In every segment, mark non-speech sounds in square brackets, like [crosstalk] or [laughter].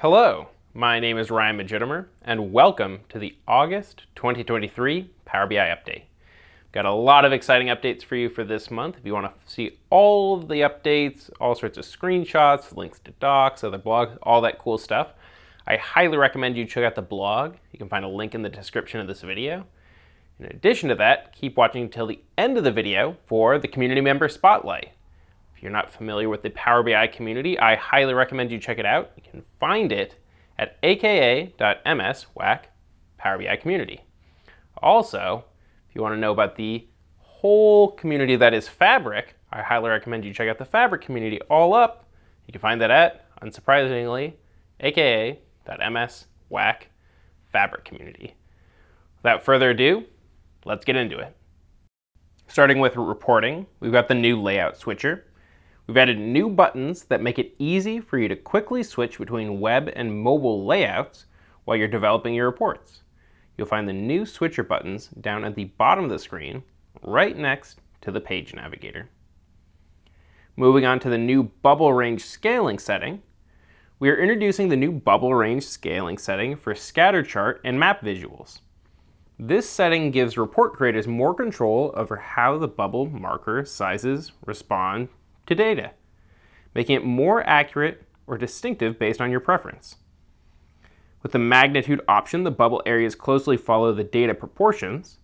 Hello, my name is Ryan Majidimehr, and welcome to the August 2023 Power BI Update. Got a lot of exciting updates for you for this month. If you want to see all of the updates, all sorts of screenshots, links to docs, other blogs, all that cool stuff, I highly recommend you check out the blog. You can find a link in the description of this video. In addition to that, keep watching until the end of the video for the Community Member Spotlight. If you're not familiar with the Power BI community, I highly recommend you check it out. You can find it at aka.ms whack Power BI community. Also, if you want to know about the whole community that is Fabric, I highly recommend you check out the Fabric community all up. You can find that at, unsurprisingly, aka.ms whack Fabric community. Without further ado, let's get into it. Starting with reporting, we've got the new layout switcher. We've added new buttons that make it easy for you to quickly switch between web and mobile layouts while you're developing your reports. You'll find the new switcher buttons down at the bottom of the screen, right next to the page navigator. Moving on to the new bubble range scaling setting, we are introducing the new bubble range scaling setting for scatter chart and map visuals. This setting gives report creators more control over how the bubble marker sizes respond to data, making it more accurate or distinctive based on your preference. With the magnitude option, the bubble areas closely follow the data proportions.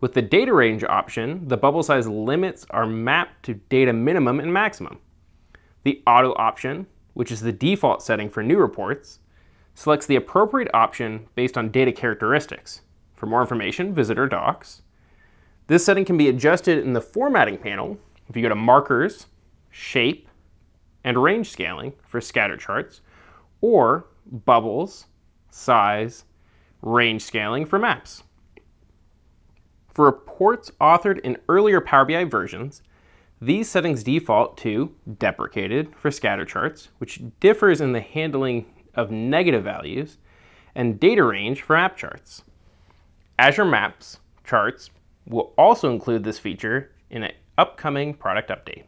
With the data range option, the bubble size limits are mapped to data minimum and maximum. The auto option, which is the default setting for new reports, selects the appropriate option based on data characteristics. For more information, visit our docs. This setting can be adjusted in the formatting panel if you go to Markers, shape, and range scaling for scatter charts, or bubbles, size, range scaling for maps. For reports authored in earlier Power BI versions, these settings default to deprecated for scatter charts, which differs in the handling of negative values, and data range for map charts. Azure Maps charts will also include this feature in an upcoming product update.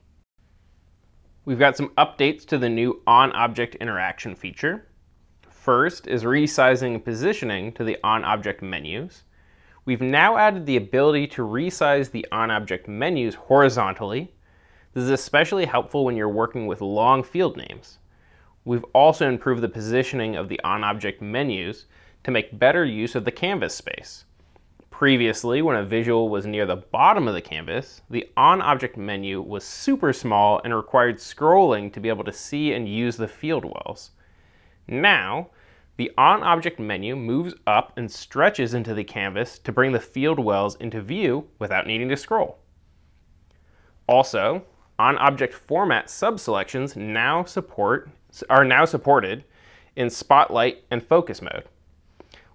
We've got some updates to the new on-object interaction feature. First is resizing and positioning to the on-object menus. We've now added the ability to resize the on-object menus horizontally. This is especially helpful when you're working with long field names. We've also improved the positioning of the on-object menus to make better use of the canvas space. Previously, when a visual was near the bottom of the canvas, the on-object menu was super small and required scrolling to be able to see and use the field wells. Now, the on-object menu moves up and stretches into the canvas to bring the field wells into view without needing to scroll. Also, on-object format subselections now support, are now supported in Spotlight and Focus mode.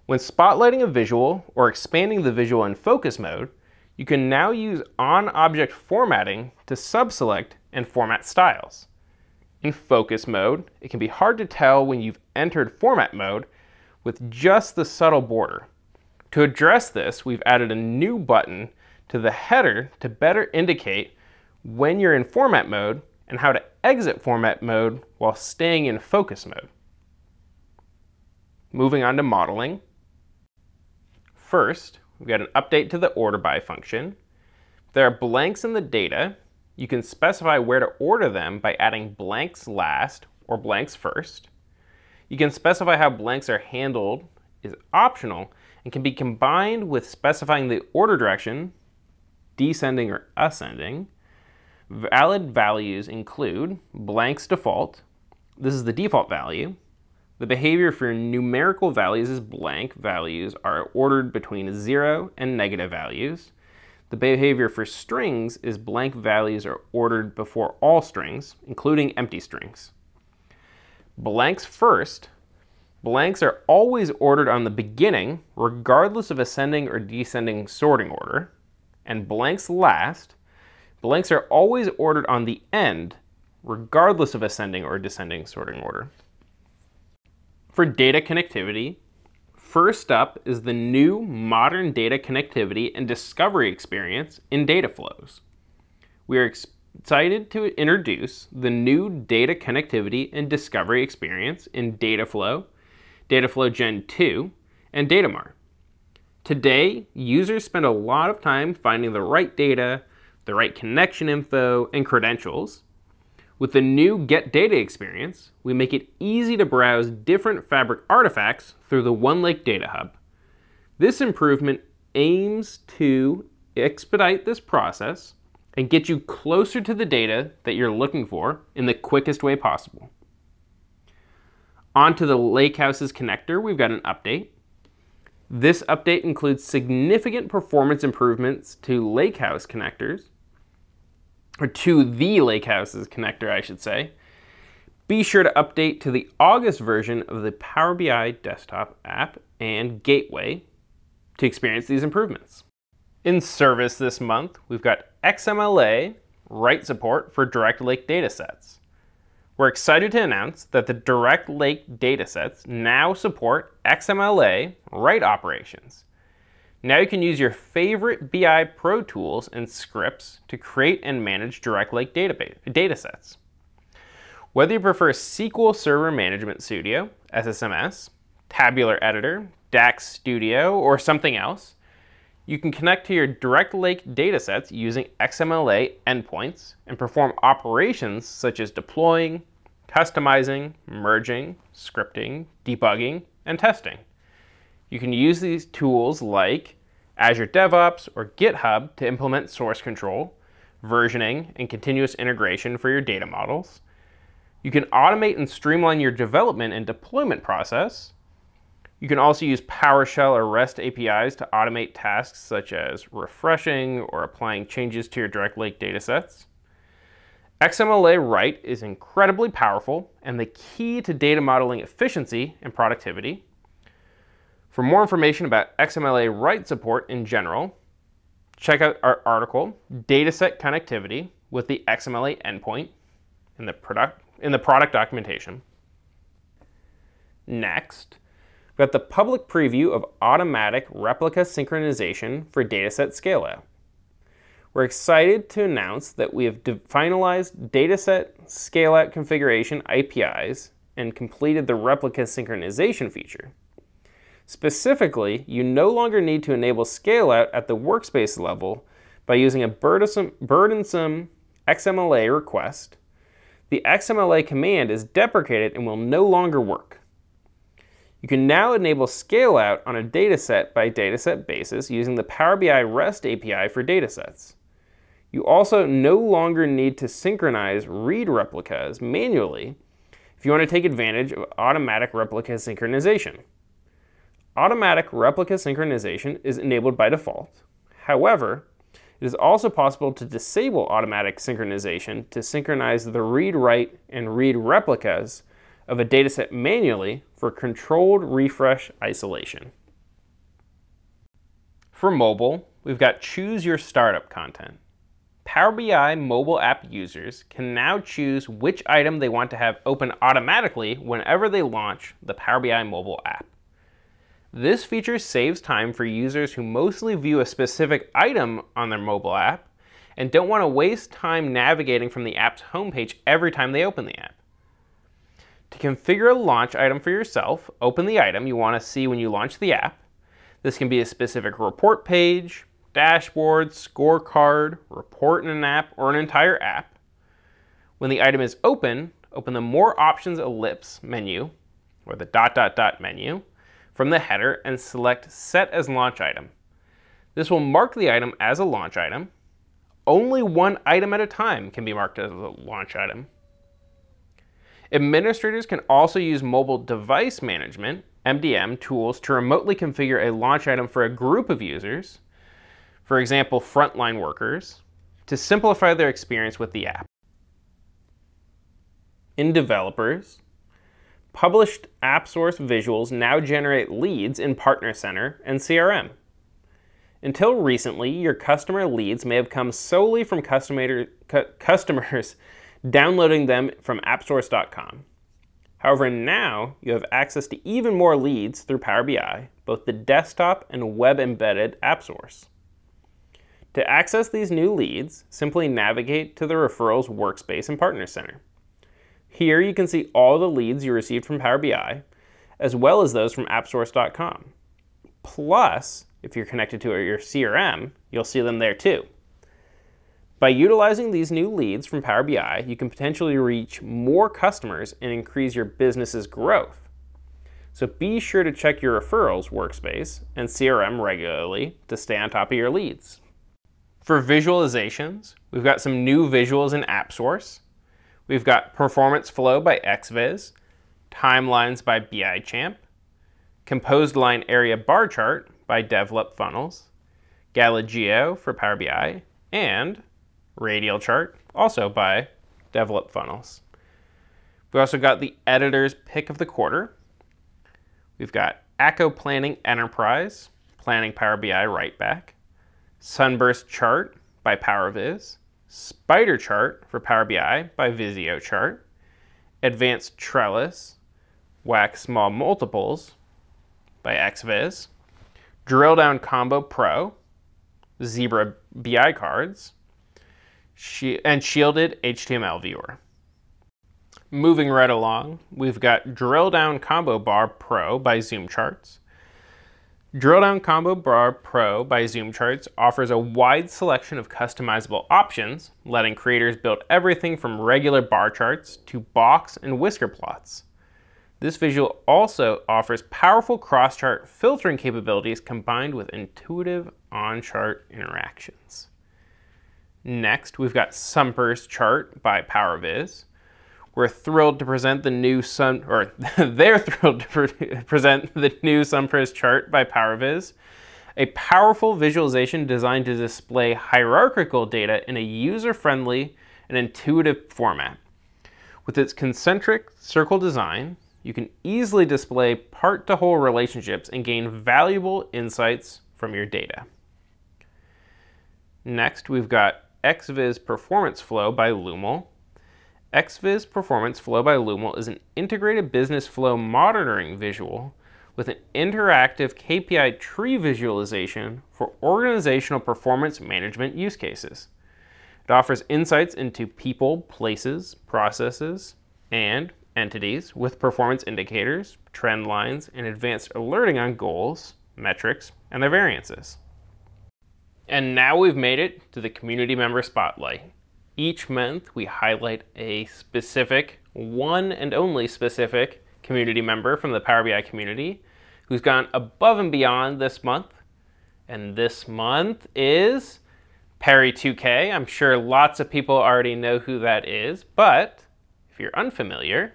When spotlighting a visual or expanding the visual in focus mode, you can now use on-object formatting to subselect and format styles. In focus mode, it can be hard to tell when you've entered format mode with just the subtle border. To address this, we've added a new button to the header to better indicate when you're in format mode and how to exit format mode while staying in focus mode. Moving on to modeling, First, we've got an update to the order by function. There are blanks in the data, you can specify where to order them by adding blanks last or blanks first. You can specify how blanks are handled is optional and can be combined with specifying the order direction, descending or ascending. Valid values include blanks default. This is the default value. The behavior for numerical values is blank values are ordered between 0 and negative values. The behavior for strings is blank values are ordered before all strings, including empty strings. Blanks first. Blanks are always ordered on the beginning, regardless of ascending or descending sorting order. And blanks last. Blanks are always ordered on the end, regardless of ascending or descending sorting order. For data connectivity, first up is the new modern data connectivity and discovery experience in data flows. We are excited to introduce the new data connectivity and discovery experience in Dataflow, Dataflow Gen 2, and Datamart. Today, users spend a lot of time finding the right data, the right connection info, and credentials. With the new Get Data experience, we make it easy to browse different Fabric artifacts through the OneLake Data Hub. This improvement aims to expedite this process and get you closer to the data that you're looking for in the quickest way possible. Onto the Lakehouse's connector, we've got an update. This update includes significant performance improvements to Lakehouse connectors, or to the Lakehouse's connector, I should say. Be sure to update to the August version of the Power BI desktop app and gateway to experience these improvements. In service this month, we've got XMLA write support for Direct Lake datasets. We're excited to announce that the Direct Lake datasets now support XMLA write operations. Now you can use your favorite BI Pro tools and scripts to create and manage Direct Lake database, datasets. Whether you prefer SQL Server Management Studio, SSMS, Tabular Editor, DAX Studio, or something else, you can connect to your Direct Lake datasets using XMLA endpoints and perform operations such as deploying, customizing, merging, scripting, debugging, and testing. You can use these tools like Azure DevOps or GitHub to implement source control, versioning, and continuous integration for your data models. You can automate and streamline your development and deployment process, you can also use PowerShell or REST APIs to automate tasks such as refreshing or applying changes to your Direct Lake datasets. XMLA write is incredibly powerful and the key to data modeling efficiency and productivity. For more information about XMLA write support in general, check out our article, Dataset Connectivity with the XMLA endpoint in the product, in the product documentation. Next, we've got the public preview of automatic replica synchronization for dataset scale-out. We're excited to announce that we have finalized dataset scale-out configuration APIs and completed the replica synchronization feature. Specifically, you no longer need to enable scale-out at the workspace level by using a burdensome XMLA request. The XMLA command is deprecated and will no longer work. You can now enable scale out on a dataset by dataset basis using the Power BI REST API for datasets. You also no longer need to synchronize read replicas manually if you want to take advantage of automatic replica synchronization. Automatic replica synchronization is enabled by default. However, it is also possible to disable automatic synchronization to synchronize the read-write and read replicas of a dataset manually for controlled refresh isolation. For mobile, we've got Choose Your Startup content. Power BI mobile app users can now choose which item they want to have open automatically whenever they launch the Power BI mobile app. This feature saves time for users who mostly view a specific item on their mobile app and don't want to waste time navigating from the app's homepage every time they open the app. To configure a launch item for yourself, open the item you want to see when you launch the app. This can be a specific report page, dashboard, scorecard, report in an app, or an entire app. When the item is open, open the More Options ellipse menu, or the dot dot dot menu, from the header and select Set as Launch Item. This will mark the item as a launch item. Only one item at a time can be marked as a launch item. Administrators can also use mobile device management, MDM, tools to remotely configure a launch item for a group of users, for example, frontline workers, to simplify their experience with the app. In developers, published app source visuals now generate leads in Partner Center and CRM. Until recently, your customer leads may have come solely from cu customers [laughs] downloading them from appsource.com. However, now you have access to even more leads through Power BI, both the desktop and web embedded app source. To access these new leads, simply navigate to the Referrals Workspace in Partner Center. Here you can see all the leads you received from Power BI, as well as those from appsource.com. Plus, if you're connected to your CRM, you'll see them there too. By utilizing these new leads from Power BI, you can potentially reach more customers and increase your business's growth. So be sure to check your referrals workspace and CRM regularly to stay on top of your leads. For visualizations, we've got some new visuals in AppSource. We've got Performance Flow by XViz, Timelines by BIChamp, Composed Line Area Bar Chart by Develop Funnels, Galigeo for Power BI, and Radial Chart, also by Develop Funnels. We've also got the editor's pick of the quarter, We've got ACO Planning Enterprise, Planning Power BI write back, Sunburst Chart by PowerViz, Spider Chart for Power BI by Visio Chart, Advanced Trellis, Wax Small Multiples by XViz, Drill Down Combo Pro, Zebra BI Cards, and Shielded HTML Viewer. Moving right along, we've got Drill Down Combo Bar Pro by Zoom Charts. Drill Down Combo Bar Pro by Zoom Charts offers a wide selection of customizable options, letting creators build everything from regular bar charts to box and whisker plots. This visual also offers powerful cross-chart filtering capabilities combined with intuitive on-chart interactions. Next, we've got Sunburst Chart by PowerViz. We're thrilled to present the new Sun, or [laughs] they're thrilled to pre present the new Sunburst chart by PowerViz, a powerful visualization designed to display hierarchical data in a user-friendly and intuitive format. With its concentric circle design, you can easily display part-to-whole relationships and gain valuable insights from your data. Next, we've got XViz Performance Flow by Lumel, XViz Performance Flow by Lumel is an integrated business flow monitoring visual with an interactive KPI tree visualization for organizational performance management use cases. It offers insights into people, places, processes, and entities with performance indicators, trend lines, and advanced alerting on goals, metrics, and their variances. And now we've made it to the community member spotlight. Each month, we highlight a specific, one and only specific community member from the Power BI community who's gone above and beyond this month. And this month is parry2k. I'm sure lots of people already know who that is, but if you're unfamiliar,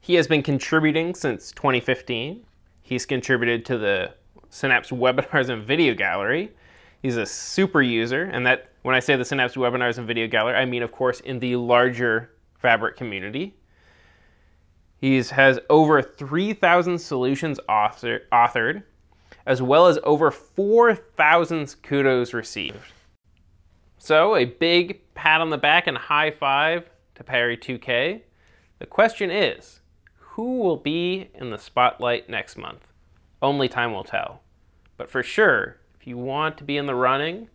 he has been contributing since 2015. He's contributed to the Synapse webinars and video gallery. He's a super user, and that when I say the Synapse webinars and video gallery, I mean, of course, in the larger Fabric community. He has over 3,000 solutions author, authored, as well as over 4,000 kudos received. So a big pat on the back and high five to parry2k. The question is, who will be in the spotlight next month? Only time will tell. But for sure, if you want to be in the running,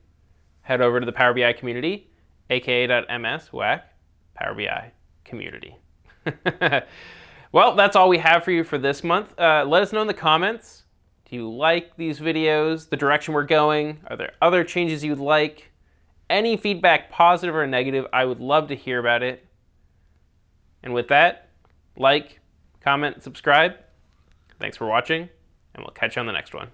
head over to the Power BI community, aka.ms whack Power BI community. [laughs] well, that's all we have for you for this month. Uh, let us know in the comments. Do you like these videos, the direction we're going? Are there other changes you'd like? Any feedback, positive or negative, I would love to hear about it. And with that, like, comment, subscribe. Thanks for watching, and we'll catch you on the next one.